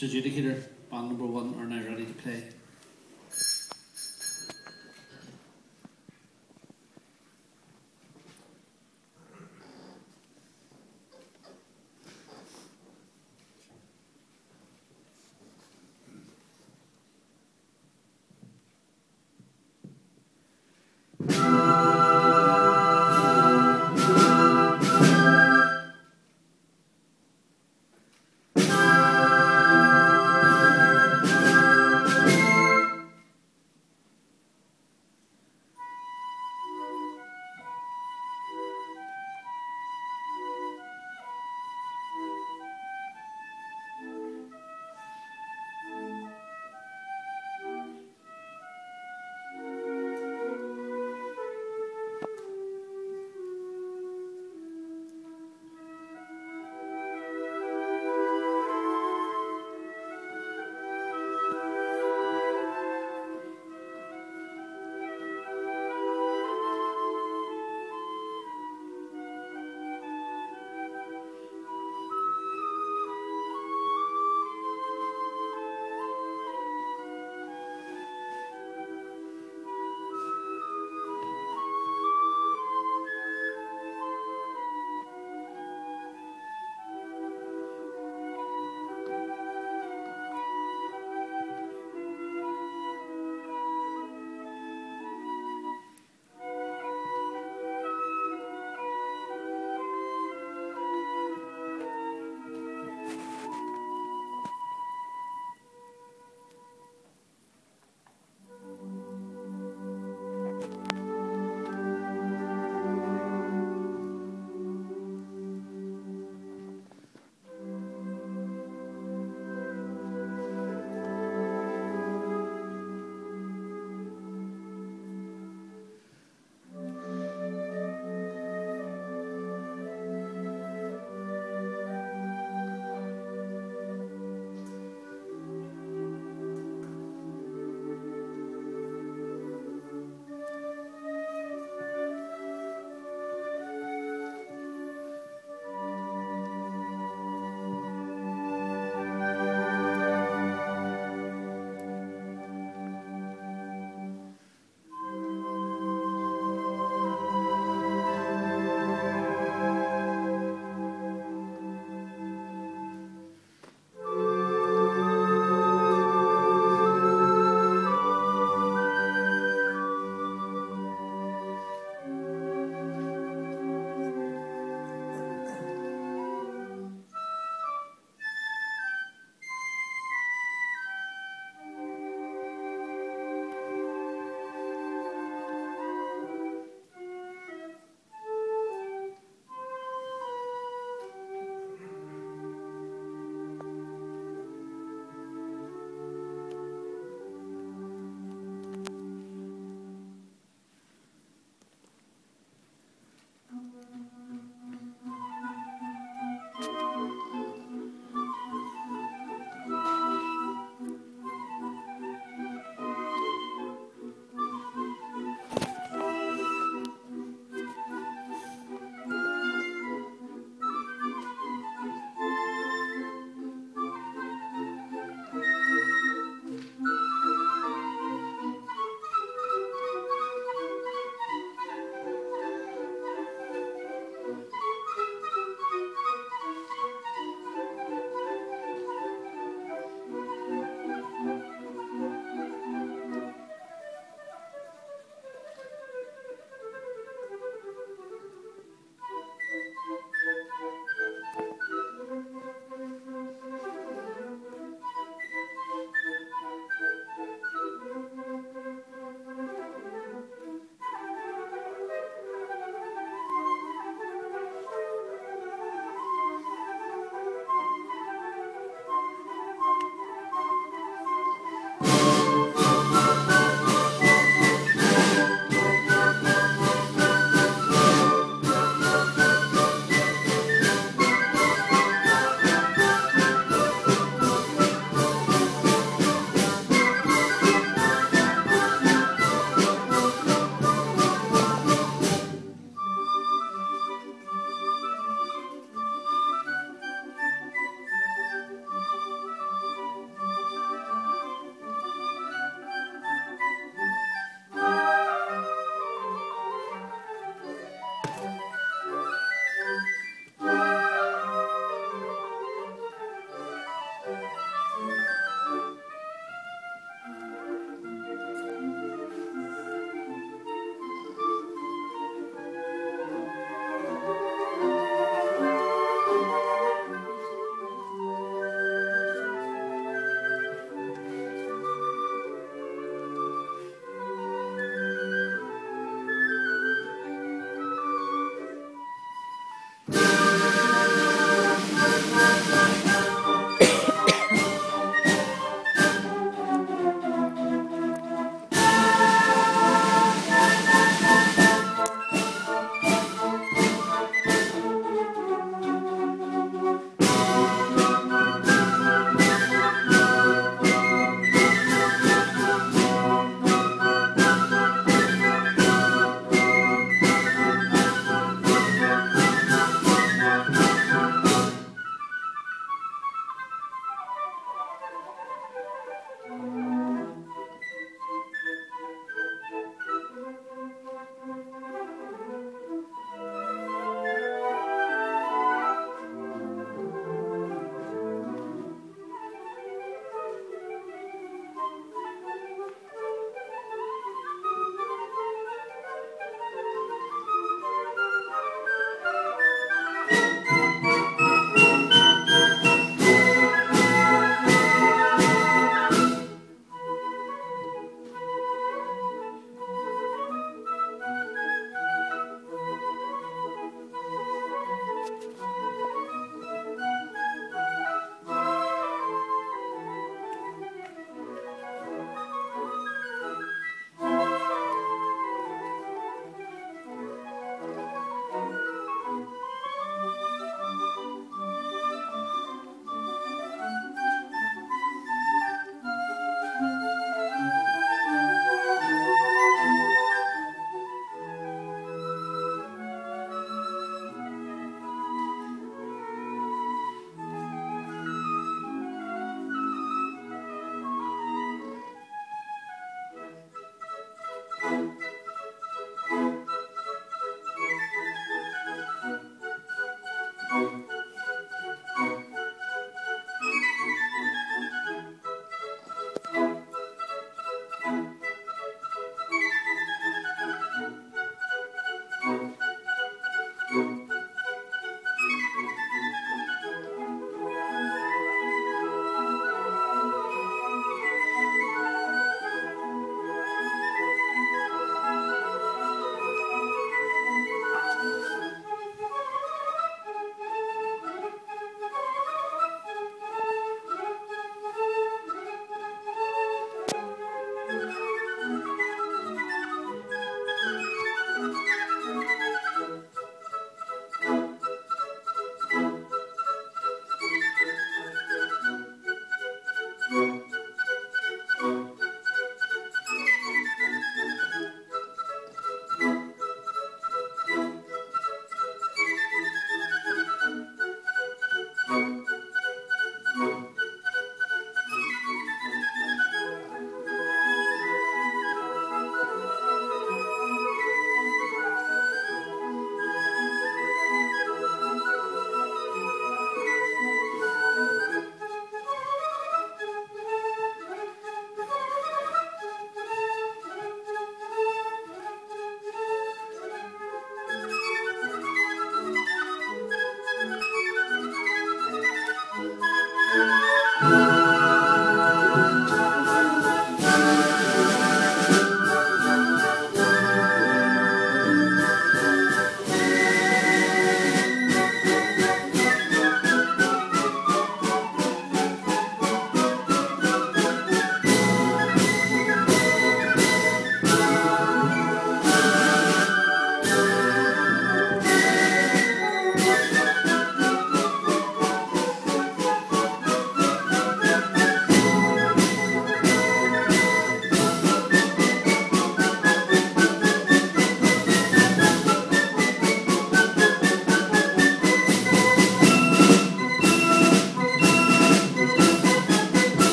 So Adjudicator, band number one are now ready to play.